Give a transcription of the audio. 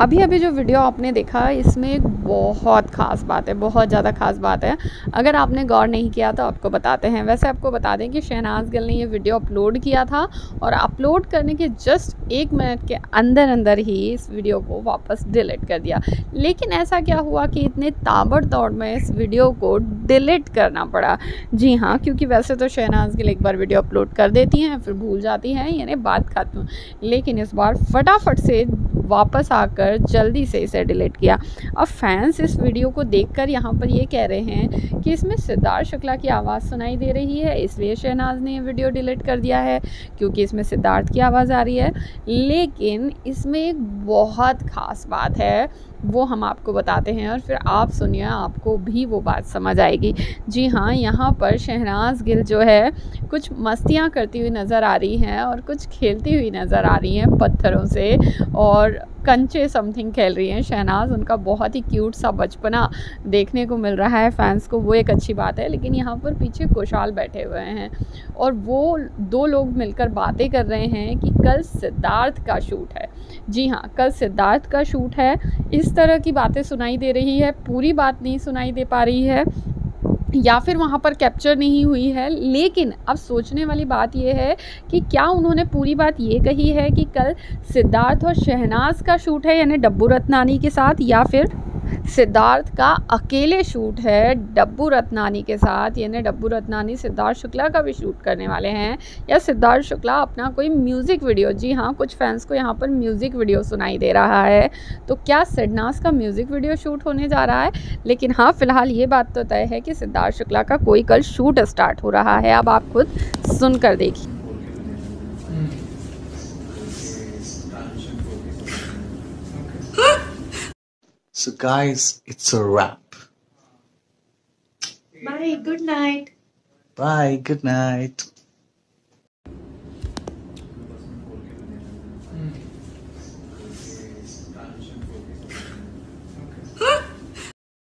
अभी अभी जो वीडियो आपने देखा, इसमें एक बहुत ख़ास बात है, बहुत ज़्यादा ख़ास बात है। अगर आपने गौर नहीं किया तो आपको बताते हैं। वैसे आपको बता दें कि शहनाज गिल ने ये वीडियो अपलोड किया था और अपलोड करने के जस्ट एक मिनट के अंदर अंदर ही इस वीडियो को वापस डिलीट कर दिया। लेकिन ऐसा क्या हुआ कि इतने ताबड़ तोड़ में इस वीडियो को डिलीट करना पड़ा? जी हाँ क्योंकि वैसे तो शहनाज गिल एक बार वीडियो अपलोड कर देती हैं, फिर भूल जाती हैं, यानी बात खत्म। लेकिन इस बार फटाफट से वापस आकर जल्दी से इसे डिलीट किया। अब फैंस इस वीडियो को देखकर यहाँ पर ये कह रहे हैं कि इसमें सिद्धार्थ शुक्ला की आवाज़ सुनाई दे रही है, इसलिए शहनाज ने वीडियो डिलीट कर दिया है, क्योंकि इसमें सिद्धार्थ की आवाज़ आ रही है। लेकिन इसमें एक बहुत ख़ास बात है वो हम आपको बताते हैं और फिर आप सुनिए, आपको भी वो बात समझ आएगी। जी हाँ यहाँ पर शहनाज गिल जो है, कुछ मस्तियाँ करती हुई नज़र आ रही हैं और कुछ खेलती हुई नज़र आ रही हैं पत्थरों से और कंचे समथिंग खेल रही हैं। शहनाज, उनका बहुत ही क्यूट सा बचपना देखने को मिल रहा है। फैंस को वो एक अच्छी बात है, लेकिन यहाँ पर पीछे कुशाल बैठे हुए हैं। और वो दो लोग मिलकर बातें कर रहे हैं कि कल सिद्धार्थ का शूट है। जी हाँ कल सिद्धार्थ का शूट है। इस तरह की बातें सुनाई दे रही है, पूरी बात नहीं सुनाई दे पा रही है। या फिर वहाँ पर कैप्चर नहीं हुई है। लेकिन अब सोचने वाली बात यह है कि क्या उन्होंने पूरी बात ये कही है कि कल सिद्धार्थ और शहनाज का शूट है, यानी डब्बू रत्नानी के साथ, या फिर सिद्धार्थ का अकेले शूट है, डब्बू रत्नानी के साथ। यानी डब्बू रत्नानी, सिद्धार्थ शुक्ला का भी शूट करने वाले हैं। या सिद्धार्थ शुक्ला अपना कोई म्यूज़िक वीडियो जी हाँ कुछ फैंस को यहाँ पर म्यूज़िक वीडियो सुनाई दे रहा है। तो क्या सिडनास का म्यूज़िक वीडियो शूट होने जा रहा है? लेकिन हाँ फ़िलहाल ये बात तो तय है कि सिद्धार्थ शुक्ला का कोई कल शूट स्टार्ट हो रहा है। अब आप खुद सुनकर देखिए। So, guys, it's a wrap. Bye. Good night. Bye. Good night.